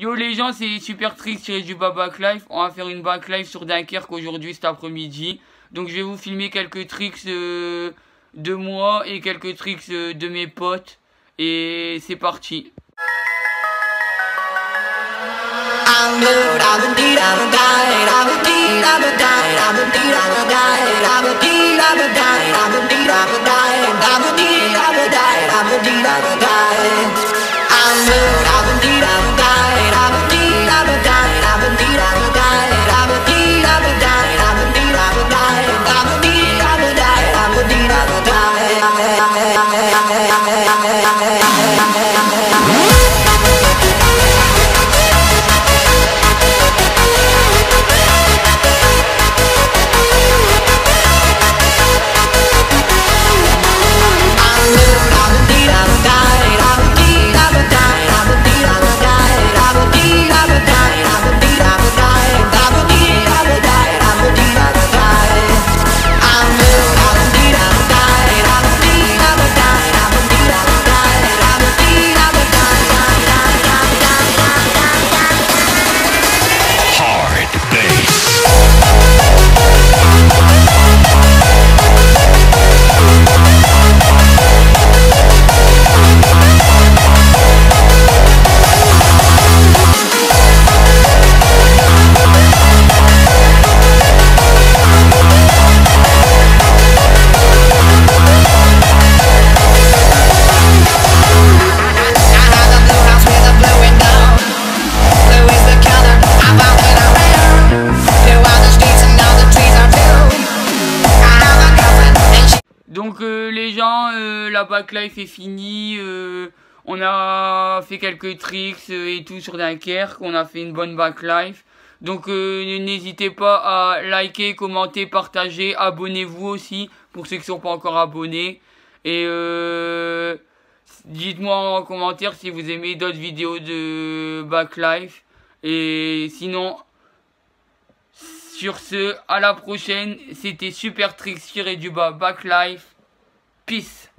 Yo les gens, c'est Super Tricks du bas Backlife. On va faire une backlife sur Dunkerque aujourd'hui, cet après-midi. Donc je vais vous filmer quelques tricks euh, de moi et quelques tricks euh, de mes potes. Et c'est parti. Bass. Euh, les gens, euh, la backlife est finie. Euh, on a fait quelques tricks et tout sur Dunkerque. On a fait une bonne backlife. Donc n'hésitez pas à liker, commenter, partager. Abonnez-vous aussi pour ceux qui ne sont pas encore abonnés. Et dites-moi en commentaire si vous aimez d'autres vidéos de backlife. Et sinon, sur ce, à la prochaine. C'était Super Tricks tiré du bas Backlife. Peace.